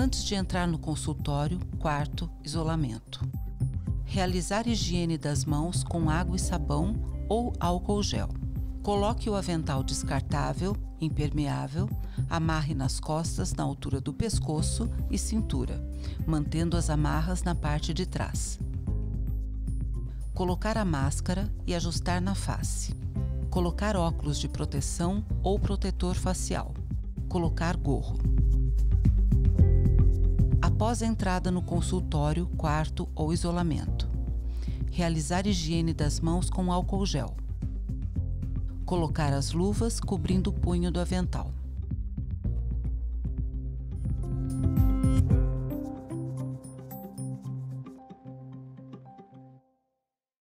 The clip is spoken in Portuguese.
Antes de entrar no consultório, quarto, isolamento. Realizar higiene das mãos com água e sabão ou álcool gel. Coloque o avental descartável, impermeável, amarre nas costas na altura do pescoço e cintura, mantendo as amarras na parte de trás. Colocar a máscara e ajustar na face. Colocar óculos de proteção ou protetor facial. Colocar gorro. Após a entrada no consultório, quarto ou isolamento. Realizar higiene das mãos com álcool gel colocar as luvas cobrindo o punho do avental.